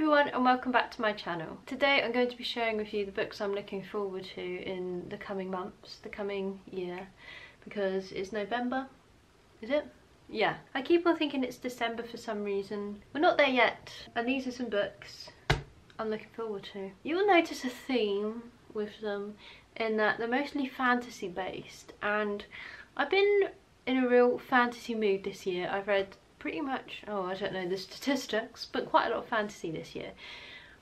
everyone and welcome back to my channel. Today I'm going to be sharing with you the books I'm looking forward to in the coming months, the coming year, because it's November, is it? Yeah. I keep on thinking it's December for some reason. We're not there yet and these are some books I'm looking forward to. You will notice a theme with them in that they're mostly fantasy based and I've been in a real fantasy mood this year. I've read pretty much, oh I don't know the statistics, but quite a lot of fantasy this year.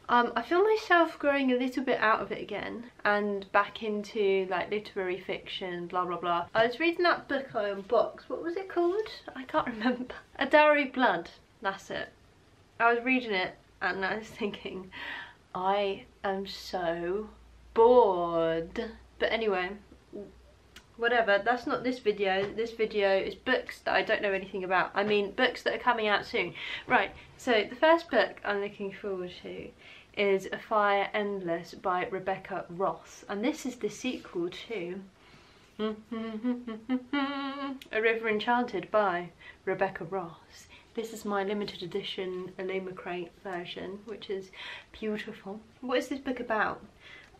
Um, I feel myself growing a little bit out of it again and back into like literary fiction, blah blah blah. I was reading that book I unboxed, what was it called? I can't remember. A Diary Blood, that's it. I was reading it and I was thinking, I am so bored. But anyway, whatever that's not this video this video is books that i don't know anything about. I mean books that are coming out soon. Right so the first book i'm looking forward to is a fire endless by rebecca ross and this is the sequel to a river enchanted by rebecca ross. This is my limited edition Illumicrate version which is beautiful. What is this book about?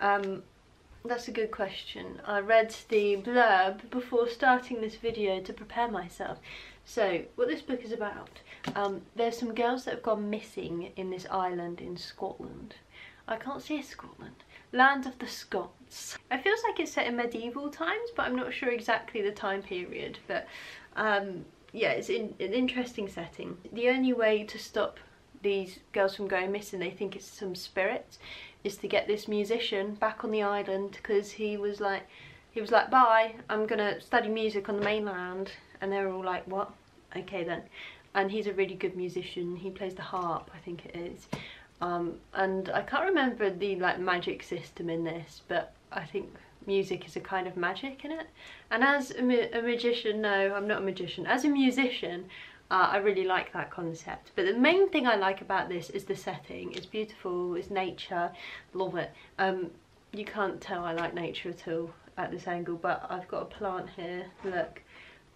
Um, that's a good question. I read the blurb before starting this video to prepare myself. So, what this book is about, um, there's some girls that have gone missing in this island in Scotland. I can't say Scotland. Land of the Scots. It feels like it's set in medieval times, but I'm not sure exactly the time period. But um, yeah, it's in, an interesting setting. The only way to stop these girls from going missing, they think it's some spirits, is to get this musician back on the island because he was like, he was like, bye, I'm gonna study music on the mainland. And they were all like, what? Okay then. And he's a really good musician. He plays the harp, I think it is. Um, and I can't remember the like magic system in this, but I think music is a kind of magic in it. And as a, ma a magician, no, I'm not a magician. As a musician, uh, I really like that concept. But the main thing I like about this is the setting. It's beautiful, it's nature, love it. Um, you can't tell I like nature at all at this angle, but I've got a plant here, look.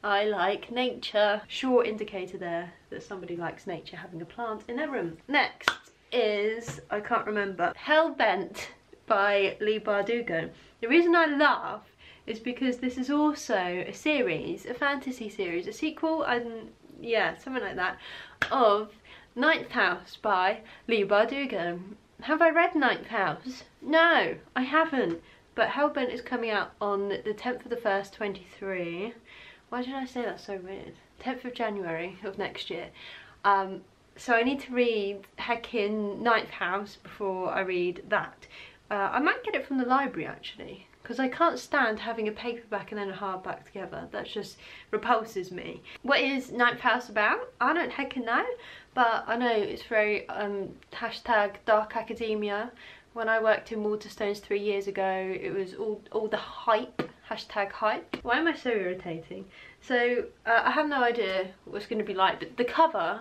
I like nature. Sure indicator there that somebody likes nature having a plant in their room. Next is, I can't remember, Hellbent by Leigh Bardugo. The reason I laugh is because this is also a series, a fantasy series, a sequel and yeah, something like that, of Ninth House by Leigh Bardugo. Have I read Ninth House? No, I haven't. But Hellbent is coming out on the 10th of the 1st, 23. Why did I say that so weird? 10th of January of next year. Um, so I need to read Heckin Ninth House before I read that. Uh, I might get it from the library actually because I can't stand having a paperback and then a hardback together. That just repulses me. What is Ninth House about? I don't heckin' know, but I know it's very um, hashtag dark academia. When I worked in Waterstones three years ago, it was all, all the hype, hashtag hype. Why am I so irritating? So, uh, I have no idea what it's going to be like, but the cover,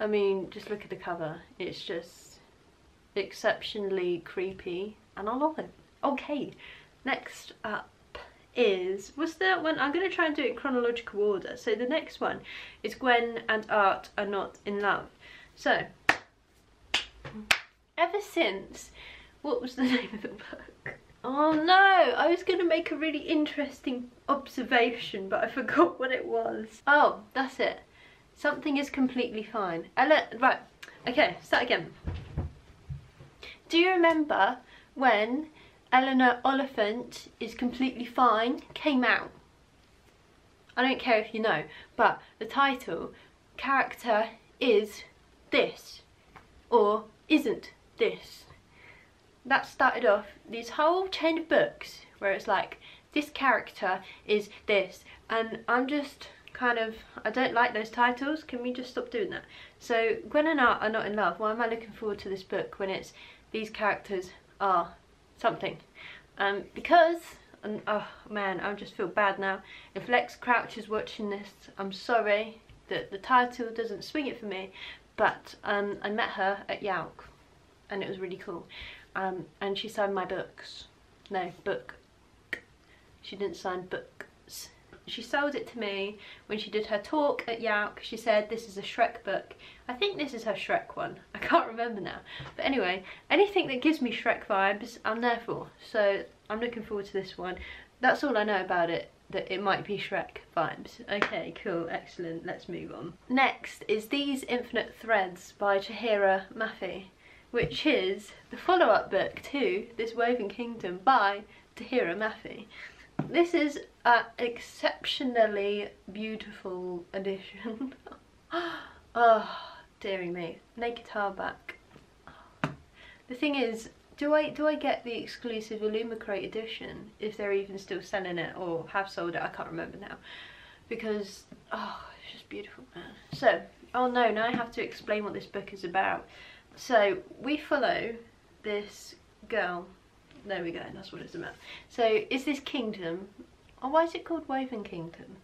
I mean, just look at the cover. It's just exceptionally creepy and I love it. Okay, next up is, was that one, I'm going to try and do it in chronological order. So the next one is Gwen and Art are not in love. So, ever since, what was the name of the book? Oh no, I was going to make a really interesting observation, but I forgot what it was. Oh, that's it. Something is completely fine. Ella, right, okay, start again. Do you remember when Eleanor Oliphant is completely fine came out. I don't care if you know, but the title, character is this, or isn't this. That started off this whole chain of books where it's like, this character is this, and I'm just kind of, I don't like those titles, can we just stop doing that? So Gwen and Art are not in love, why am I looking forward to this book when it's these characters are something. Um, because, and, oh man, I just feel bad now. If Lex Crouch is watching this, I'm sorry that the title doesn't swing it for me, but um, I met her at YALC and it was really cool. Um, and she signed my books. No, book. She didn't sign books. She sold it to me when she did her talk at YALC. She said this is a Shrek book. I think this is her Shrek one. I can't remember now. But anyway, anything that gives me Shrek vibes, I'm there for. So I'm looking forward to this one. That's all I know about it that it might be Shrek vibes. Okay, cool, excellent, let's move on. Next is These Infinite Threads by Tahereh Mafi, which is the follow-up book to This Woven Kingdom by Tahereh Mafi. This is an exceptionally beautiful edition. oh, dearie me. Naked hardback. The thing is, do I do I get the exclusive Illumicrate edition if they're even still selling it or have sold it? I can't remember now. Because, oh, it's just beautiful, man. So, oh no, now I have to explain what this book is about. So, we follow this girl there we go, that's what it's about. So, is this kingdom, or why is it called Woven Kingdom?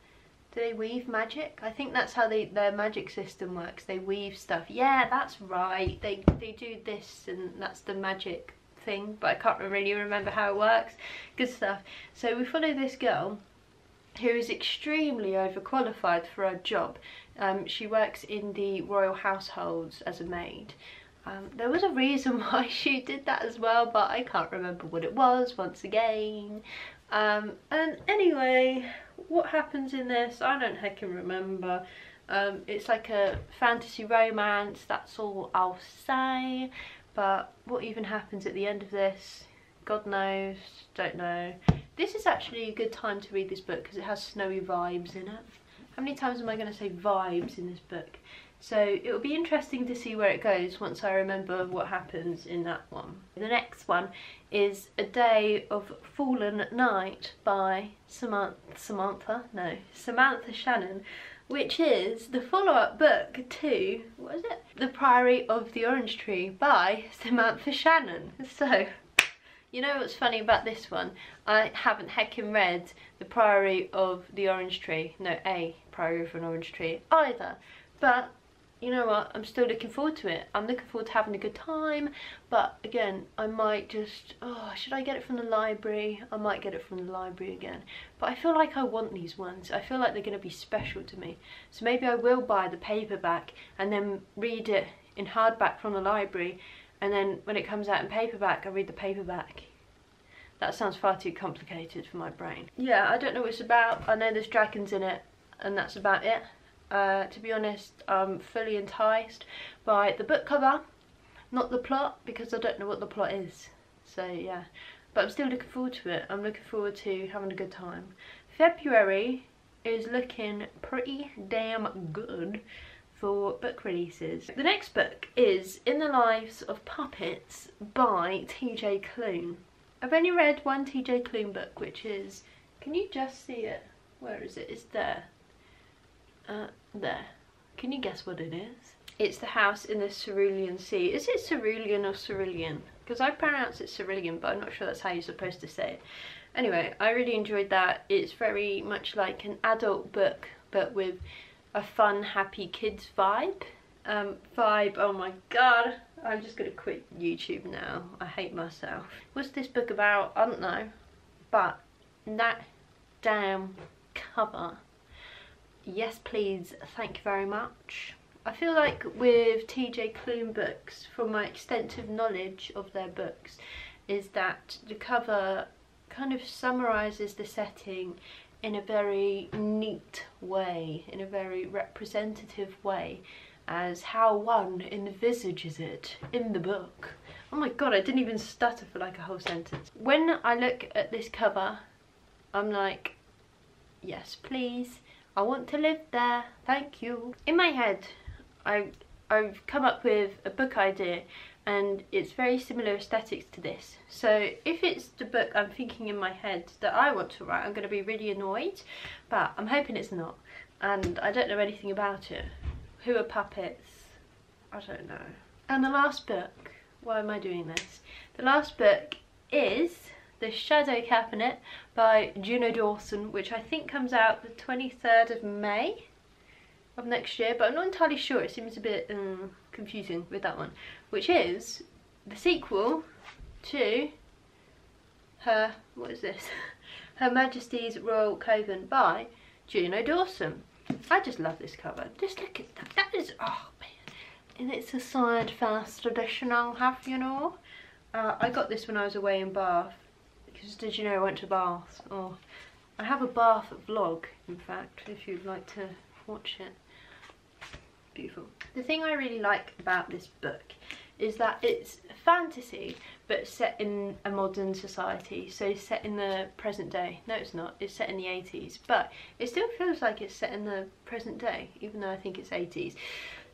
Do they weave magic? I think that's how they, their magic system works. They weave stuff. Yeah, that's right. They, they do this and that's the magic thing, but I can't really remember how it works. Good stuff. So we follow this girl who is extremely overqualified for her job. Um, she works in the royal households as a maid um, there was a reason why she did that as well, but I can't remember what it was once again. Um, and anyway, what happens in this, I don't heckin' remember. Um, it's like a fantasy romance, that's all I'll say. But what even happens at the end of this, God knows, don't know. This is actually a good time to read this book because it has snowy vibes in it. How many times am I going to say vibes in this book? So it'll be interesting to see where it goes once I remember what happens in that one. The next one is A Day of Fallen Night by Samantha, Samantha, no, Samantha Shannon, which is the follow-up book to, what is it? The Priory of the Orange Tree by Samantha Shannon. So, you know what's funny about this one? I haven't heckin' read The Priory of the Orange Tree, no, A Priory of an Orange Tree either. But you know what, I'm still looking forward to it. I'm looking forward to having a good time, but again, I might just, oh, should I get it from the library? I might get it from the library again. But I feel like I want these ones. I feel like they're going to be special to me. So maybe I will buy the paperback and then read it in hardback from the library, and then when it comes out in paperback, I read the paperback. That sounds far too complicated for my brain. Yeah, I don't know what it's about. I know there's dragons in it, and that's about it. Uh, to be honest, I'm fully enticed by the book cover, not the plot, because I don't know what the plot is. So yeah, but I'm still looking forward to it. I'm looking forward to having a good time. February is looking pretty damn good for book releases. The next book is In the Lives of Puppets by TJ Klune. I've only read one TJ Klune book, which is, can you just see it? Where is it? It's there. Uh, there. Can you guess what it is? It's the house in the Cerulean Sea. Is it Cerulean or Cerulean? Because I pronounce it Cerulean, but I'm not sure that's how you're supposed to say it. Anyway, I really enjoyed that. It's very much like an adult book, but with a fun, happy kids vibe. Um, vibe, oh my god. I'm just gonna quit YouTube now. I hate myself. What's this book about? I don't know. But that damn cover yes please, thank you very much. I feel like with TJ Klune books, from my extensive knowledge of their books, is that the cover kind of summarises the setting in a very neat way, in a very representative way, as how one envisages it in the book. Oh my god, I didn't even stutter for like a whole sentence. When I look at this cover, I'm like, yes please, I want to live there, thank you. In my head, I, I've come up with a book idea and it's very similar aesthetics to this. So if it's the book I'm thinking in my head that I want to write, I'm going to be really annoyed, but I'm hoping it's not. And I don't know anything about it. Who are puppets? I don't know. And the last book, why am I doing this? The last book is the Shadow Cabinet by Juno Dawson, which I think comes out the 23rd of May of next year, but I'm not entirely sure. It seems a bit um, confusing with that one, which is the sequel to her, what is this? her Majesty's Royal Coven by Juno Dawson. I just love this cover. Just look at that. That is, oh man. And it's a signed first edition I'll have, you know. Uh, I got this when I was away in Bath. Because did you know I went to Bath? Oh, I have a Bath vlog, in fact, if you'd like to watch it. Beautiful. The thing I really like about this book is that it's fantasy but set in a modern society so set in the present day no it's not it's set in the 80s but it still feels like it's set in the present day even though I think it's 80s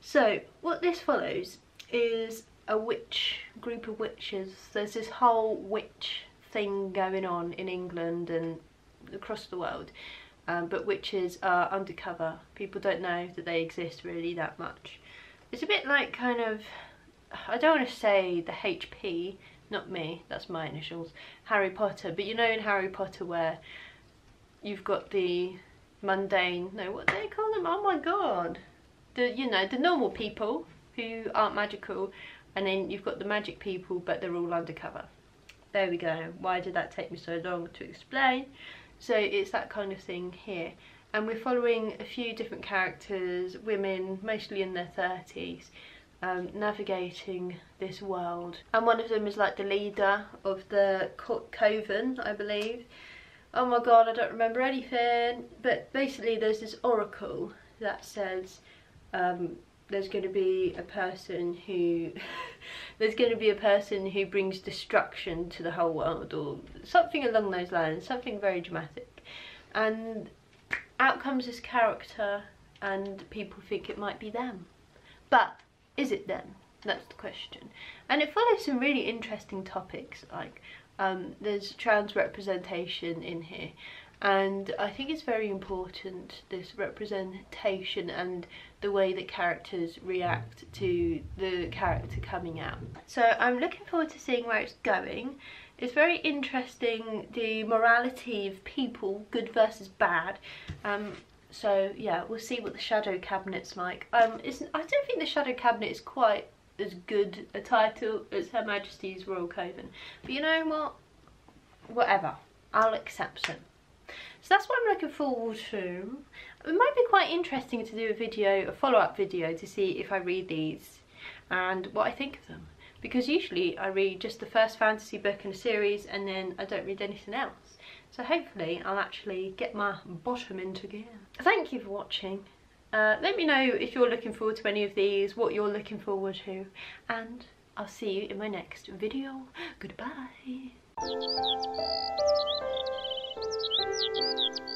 so what this follows is a witch group of witches there's this whole witch thing going on in England and across the world um, but witches are undercover people don't know that they exist really that much it's a bit like kind of I don't want to say the HP, not me, that's my initials, Harry Potter, but you know in Harry Potter where you've got the mundane, no, what do they call them? Oh my god. The, you know, the normal people who aren't magical, and then you've got the magic people, but they're all undercover. There we go. Why did that take me so long to explain? So it's that kind of thing here. And we're following a few different characters, women, mostly in their 30s, um, navigating this world. And one of them is like the leader of the coven, I believe. Oh my god, I don't remember anything. But basically there's this oracle that says um, there's going to be a person who there's going to be a person who brings destruction to the whole world or something along those lines something very dramatic and out comes this character and people think it might be them but is it them? That's the question. And it follows some really interesting topics like um, there's trans representation in here and I think it's very important this representation and the way that characters react to the character coming out. So I'm looking forward to seeing where it's going. It's very interesting the morality of people, good versus bad. Um, so yeah, we'll see what the shadow cabinet's like. Um, it's, I don't think the shadow cabinet is quite as good a title as Her Majesty's Royal Coven. But you know what? Whatever. I'll accept it. So that's what I'm looking forward to. It might be quite interesting to do a video, a follow-up video to see if I read these and what I think of them. Because usually I read just the first fantasy book in a series and then I don't read anything else. So hopefully I'll actually get my bottom into gear. Thank you for watching. Uh, let me know if you're looking forward to any of these, what you're looking forward to, and I'll see you in my next video. Goodbye. Thank you.